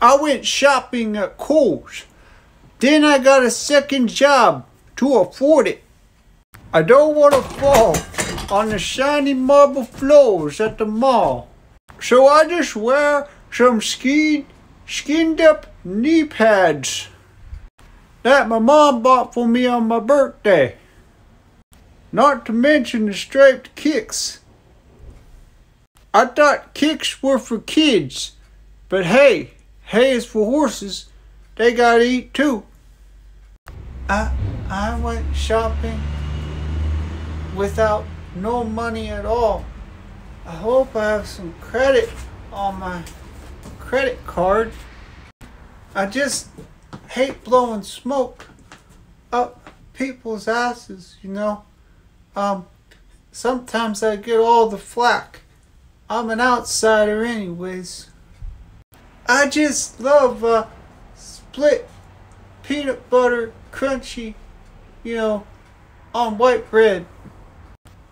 I went shopping at Kohl's. Then I got a second job to afford it. I don't want to fall on the shiny marble floors at the mall. So I just wear some skinned, skinned up knee pads that my mom bought for me on my birthday. Not to mention the striped kicks. I thought kicks were for kids, but hey, hay is for horses. They gotta eat too. I I went shopping without no money at all. I hope I have some credit on my credit card. I just hate blowing smoke up people's asses, you know. Um, sometimes I get all the flack. I'm an outsider anyways. I just love uh, split peanut butter crunchy, you know, on white bread.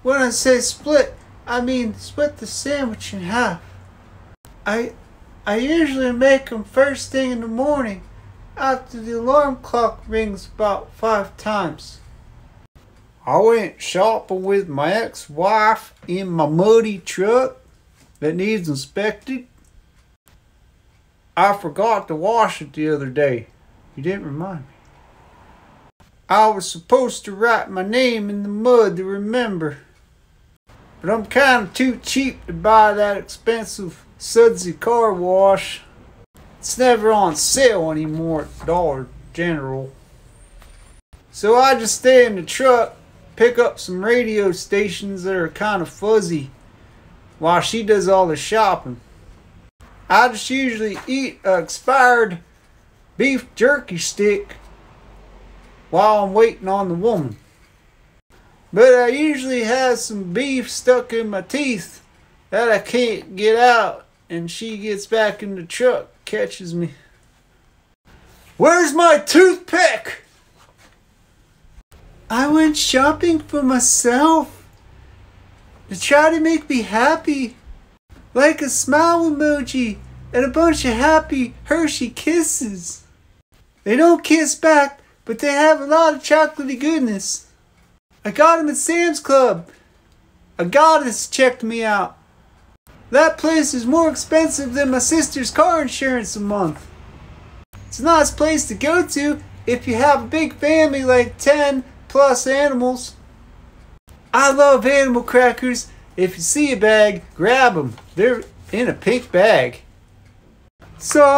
When I say split, I mean split the sandwich in half. I I usually make them first thing in the morning after the alarm clock rings about five times. I went shopping with my ex-wife in my muddy truck that needs inspected. I forgot to wash it the other day. You didn't remind me. I was supposed to write my name in the mud to remember. But I'm kind of too cheap to buy that expensive sudsy car wash. It's never on sale anymore at Dollar General. So I just stay in the truck, pick up some radio stations that are kind of fuzzy while she does all the shopping. I just usually eat an expired beef jerky stick while I'm waiting on the woman. But I usually have some beef stuck in my teeth that I can't get out and she gets back in the truck catches me. Where's my toothpick? I went shopping for myself to try to make me happy. Like a smile emoji and a bunch of happy Hershey kisses. They don't kiss back, but they have a lot of chocolatey goodness. I got them at Sam's Club. A goddess checked me out. That place is more expensive than my sister's car insurance a month. It's a nice place to go to if you have a big family like 10 plus animals. I love animal crackers. If you see a bag, grab them. They're in a pink bag. So